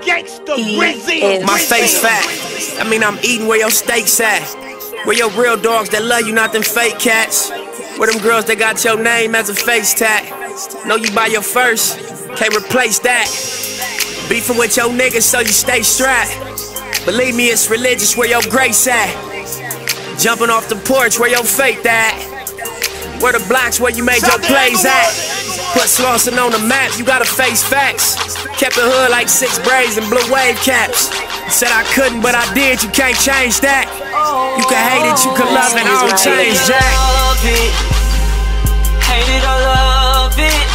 Gangsta Rizzy. My face fat. I mean, I'm eating where your steaks at. Where your real dogs that love you, not them fake cats. Where them girls that got your name as a face tag. Know you by your first, can't replace that. Beefing with your niggas so you stay strapped. Believe me, it's religious where your grace at. Jumping off the porch where your faith at. Where the blocks where you made your plays at. Put Slauson on the map, you gotta face facts. Kept the hood like six braids and blue wave caps. Said I couldn't, but I did, you can't change that. You can hate it, you can oh, love it, oh, I don't change Jack. Hate it or love it.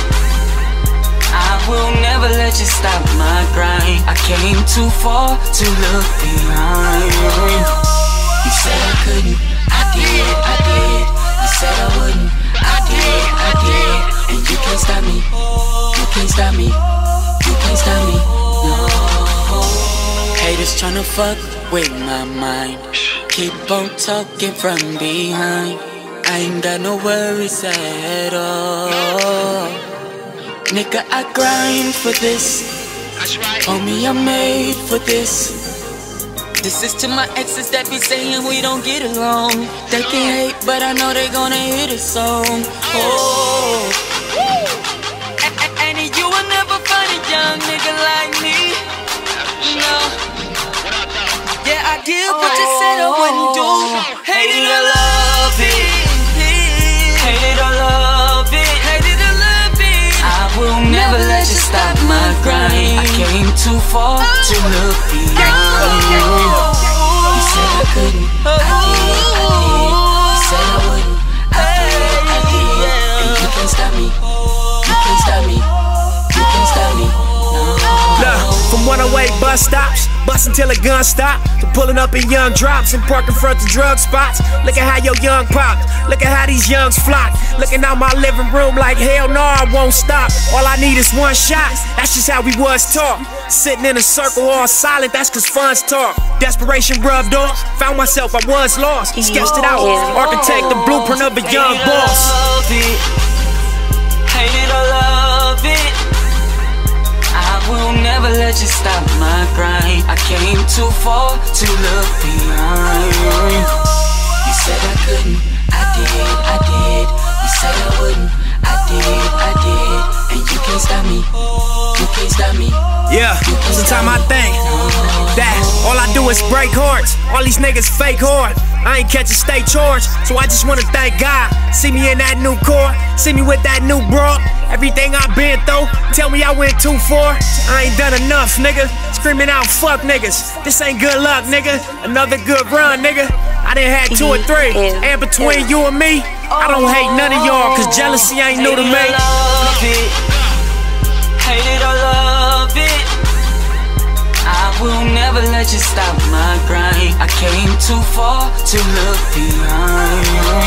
I will never let you stop my grind. I came too far to look behind. You said I couldn't, I did, I did. Tryna fuck with my mind. Keep on talking from behind. I ain't got no worries at all. Nigga, I grind for this. Homie, I'm made for this. This is to my exes that be saying we don't get along. They can hate, but I know they gonna hear the song. Oh. Yeah, oh. I give what you said I wouldn't do. Hate it or love it. Hate it or love it. Hate it or love it. I will never let you stop my grind. I came too far oh. to look behind. Oh. You said I couldn't. I did. I did. You said I wouldn't. I did. I did. And you can't stop me. You can't stop me. You can't stop me. No. Look, from 108 bus stops, bustin' till a gun stop, to pulling up in young drops and parking front of drug spots. Look at how your young pop, look at how these youngs flock. Looking out my living room like hell no, I won't stop. All I need is one shot, that's just how we was taught. Sitting in a circle all silent, that's cause fun's talk. Desperation rubbed off, found myself, I was lost. Sketched it out, architect the blueprint of a young boss. Love it. Hate it or love it. I will never let you stop my grind. I came too far to look behind. You said I couldn't, I did, I did. You said I wouldn't, I did, I did. And you can't stop me, you can't stop me. Yeah, sometimes I think that all I do is break hearts. All these niggas fake hard. I ain't catch a state charge, so I just wanna thank God. See me in that new car, see me with that new bra. Everything I've been through, tell me I went too far. I ain't done enough, nigga. Screaming out, fuck niggas. This ain't good luck, nigga. Another good run, nigga. I done had two or three, and between you and me, I don't hate none of y'all, cause jealousy ain't new to me. Hate it or love it. I will never let you stop my grind. I came too far to look behind.